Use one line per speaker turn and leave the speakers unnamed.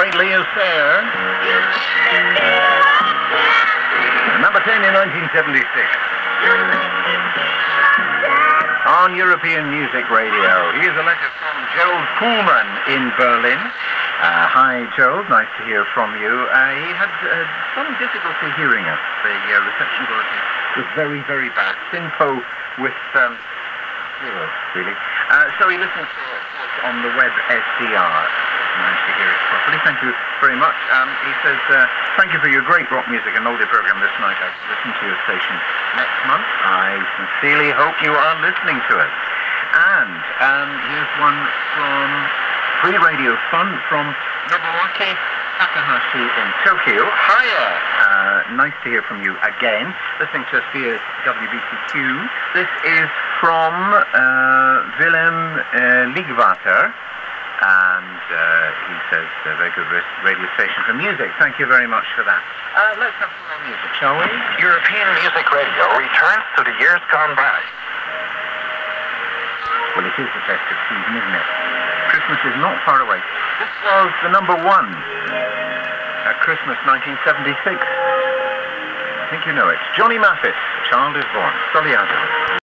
great Leo Sayer. Number 10 in 1976. On European Music Radio. here's a letter from Gerald Pullman in Berlin. Uh, hi, Gerald. Nice to hear from you. Uh, he had uh, some difficulty hearing us. The uh, reception quality was very, very bad. SINPO with um, zero, really. Uh, so he listens to us on the web SDR. To hear it properly. Thank you very much. Um, he says, uh, thank you for your great rock music and all oldie program this night. I'll listen to your station next month. I sincerely hope you are listening to us. And um, here's one from Free Radio Fun from Nobuaki Takahashi in Tokyo. Hiya! Uh, nice to hear from you again. Listening to us via WBCQ. This is from uh, Willem uh, Ligwater. And uh, he says, a very good radio station for music. Thank you very much for that. Uh, let's have some more music, shall we?
European Music Radio returns to the years gone by.
Well, it is the festive season, isn't it? Christmas is not far away. This was the number one at Christmas 1976. I think you know it. Johnny Mathis, Child is Born. Soleado.